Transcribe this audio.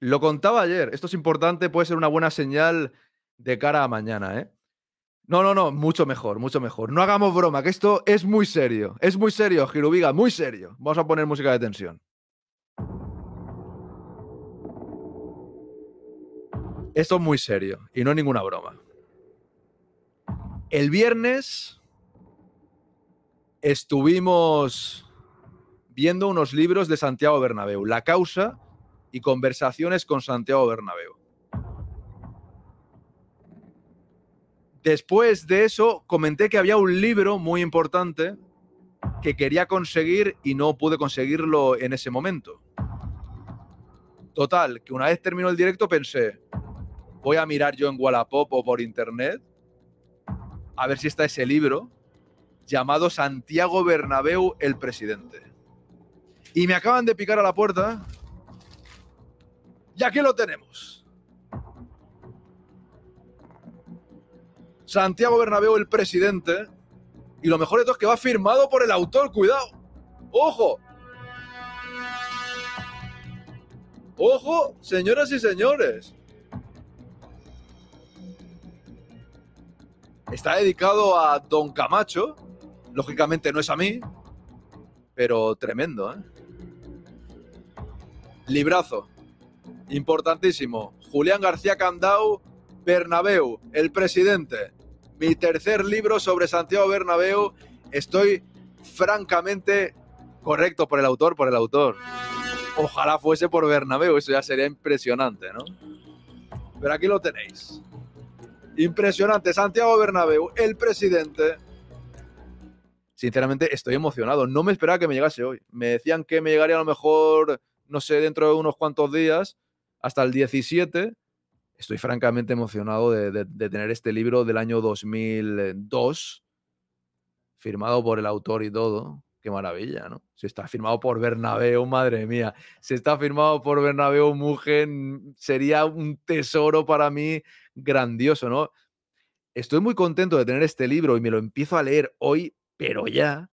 Lo contaba ayer. Esto es importante, puede ser una buena señal de cara a mañana, ¿eh? No, no, no, mucho mejor, mucho mejor. No hagamos broma, que esto es muy serio. Es muy serio, Girubiga, muy serio. Vamos a poner música de tensión. Esto es muy serio y no es ninguna broma. El viernes estuvimos viendo unos libros de Santiago Bernabéu, La causa y conversaciones con Santiago Bernabéu. Después de eso, comenté que había un libro muy importante que quería conseguir y no pude conseguirlo en ese momento. Total, que una vez terminó el directo pensé, voy a mirar yo en Wallapop o por internet a ver si está ese libro llamado Santiago Bernabéu el presidente. Y me acaban de picar a la puerta. Y aquí lo tenemos. Santiago Bernabéu el presidente. Y lo mejor de todo es que va firmado por el autor, cuidado. ¡Ojo! ¡Ojo, señoras y señores! Está dedicado a Don Camacho. Lógicamente no es a mí, pero tremendo, ¿eh? Librazo. Importantísimo. Julián García Candau, Bernabéu, el presidente. Mi tercer libro sobre Santiago Bernabéu. Estoy francamente correcto por el autor, por el autor. Ojalá fuese por Bernabéu, eso ya sería impresionante, ¿no? Pero aquí lo tenéis. Impresionante. Santiago Bernabéu, el presidente. Sinceramente, estoy emocionado. No me esperaba que me llegase hoy. Me decían que me llegaría a lo mejor, no sé, dentro de unos cuantos días, hasta el 17. Estoy francamente emocionado de, tener este libro del año 2002, firmado por el autor y todo. Qué maravilla, ¿no? Si está firmado por Bernabéu, madre mía. Si está firmado por Bernabéu Mugen, sería un tesoro para mí grandioso, ¿no? Estoy muy contento de tener este libro y me lo empiezo a leer hoy, pero ya,